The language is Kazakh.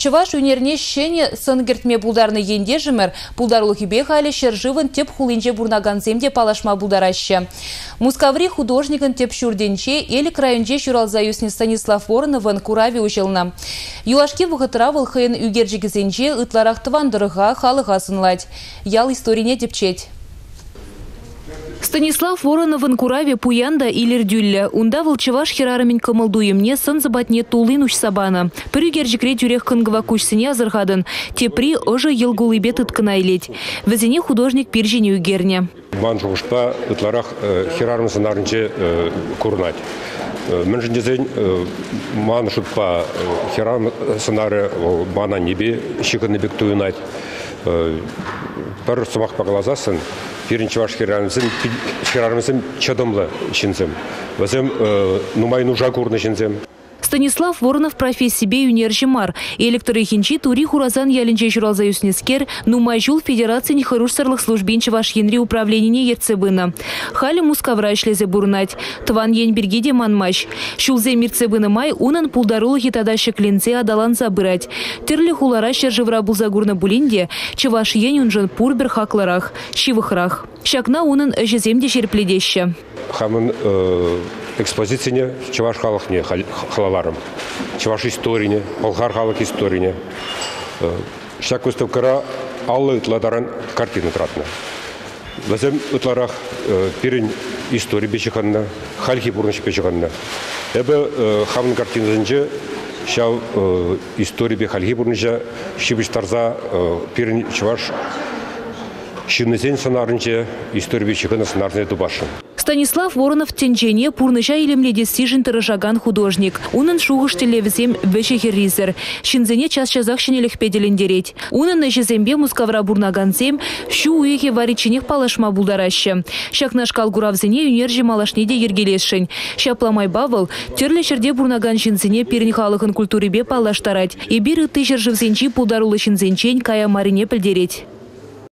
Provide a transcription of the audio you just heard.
Чываш үнерне шене сынгертме булдарны енде жымыр, булдарлы хибе халі шержывын теп хулинже бурнаганземде палашма булдарашы. Мускаври художникын теп шурденче, елі крайынже шуралзаюсне Станислав Вороновын курави ужылна. Юлашки вғытыра вылхайын үгержігізенже ытларақтывандырыға халыға. Ял историне депчет. Станислав Вороновын кураве пуянда илердюлле. Унда волчеваш херарымен кымылдуемне сын забатне тулын уч сабана. Пірігер жікре тюрех кынгва азырхадын. Тепри ожы елгулыбе тыткына илет. Візіне художник пиржіне үгерне. Ман жуғышпа ытларах херарымызын арынче курнать. Мен жіндезен ман херарым сынары мана небе шикыны бек туйнать. Бір сумақ бағалазасын, бірінші ваш херарымызын чадымлы ішінзім. Өзім нумай нужа курны ішінзім. Станислав Воронов профессибе юнержимар. Электоры хинчи тури хуразан ялінче журалза юснескер, нумай жул федерации нехарушсарлых службинче ваш енри управление ерцебына. Халі мускавра ишлезе бурнать. Тван ен бергеде манмаш. Шулзе мирцебына май унан пулдарулы хитада шекленце адалан забырать. Терлі хулара шержевра булзагурна булинде, чеваш ен унжан пурбер хакларах, шивыхрах. Шакна унан әжеземде жерпледеші. Хамын экспозицияне чаваш халықне халаларым. Чаваш историне, болгар халық историне. Шак выставкара аллы ытладаран картина тратна. Лазем ытларах пирин история бечеханна, хальхи бурныш бечеханна. Эбе хамын картинасынче шау история бе хальхи бурныша шибиштарза пирин чаваш Шиннесен санарынче история бечехана санарны тубашын. Станислав Воронов тенчене пурныша илемледе сижин тырышаган художник. Унын шуғыш телевизем вешехер ризер. Шинзене час-часах шинелих педелендереть. Унын нәшезембе мускавра бурнагансем, шу уеке варичинех палашма булдарашы. Шакнаш калгуравзене юнержі малашнеде ергелесшін. Шапламай бавыл, терлі шерде бурнаган шинзене перін халықын культурибе палаштарать. И бир ытты жержывзенчи пулдарулы шинзенчен кая марине пілдереть.